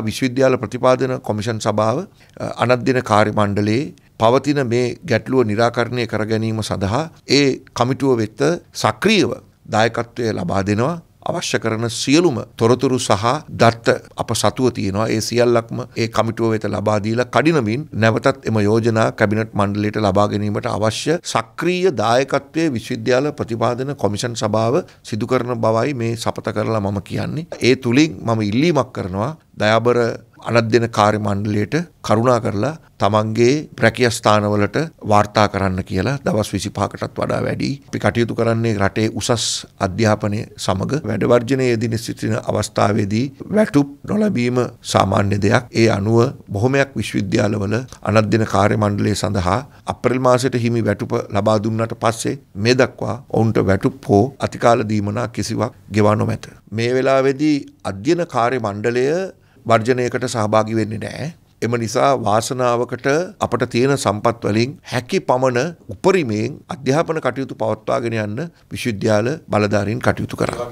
විශ්වවිද්‍යාල ප්‍රතිපාදන කොමිෂන් සභාව අනධ්‍යන කාර්ය මණ්ඩලයේ පවතින මේ ගැටලුව නිරාකරණය කර ගැනීම සඳහා ඒ කමිටුව වෙත්ත සක්‍රියව දායකත්වය ලබා දෙනවා. අවශ්‍ය කරන සියලුම තොරතුරු සහ දත්ත අප සතුව තියෙනවා ඒ සියල්ලක්ම ඒ කමිටුව වෙත ලබා දීලා කඩිනමින් නැවතත් එම යෝජනා කැබිනට් මණ්ඩලයට ලබා ගැනීමට අවශ්‍ය සක්‍රීය දායකත්වයේ විශ්වවිද්‍යාල ප්‍රතිපාදන කොමිෂන් සභාව සිදු කරන බවයි මේ සපත කරලා මම කියන්නේ. ඒ තුලින් මම ඉල්ලීමක් කරනවා දයාබර අනධ්‍යන කාර්ය මණ්ඩලයට කරුණා කරලා තමන්ගේ රැකිය ස්ථානවලට වාර්තා කරන්න කියලා දවස් 25කටත් වඩා වැඩි. අපි කටයුතු කරන්නේ රටේ උසස් අධ්‍යාපනය සමග වැඩ වර්ජනයේ යෙදින සිටින අවස්ථාවේදී වැටුප් නොලැබීම සාමාන්‍ය දෙයක්. ඒ අනුව බොහොමයක් විශ්වවිද්‍යාලවල අනධ්‍යන කාර්ය මණ්ඩලය සඳහා අප්‍රේල් මාසයට හිමි වැටුප ලබා දුන්නට පස්සේ මේ දක්වා ඔවුන්ට වැටුප් හෝ අතිකාල දීමනා කිසිවක් ගෙවා නොමැත. මේ වෙලාවේදී අධ්‍යයන කාර්ය මණ්ඩලය වර්ජනයකට සහභාගි වෙන්නේ නැහැ. එම නිසා වාසනාවකට අපට තියෙන සම්පත් වලින් හැකි පමණ උපරිමයෙන් අධ්‍යාපන කටයුතු පවත්වාගෙන යන්න විශ්වවිද්‍යාල බලධාරීන් කටයුතු කරා.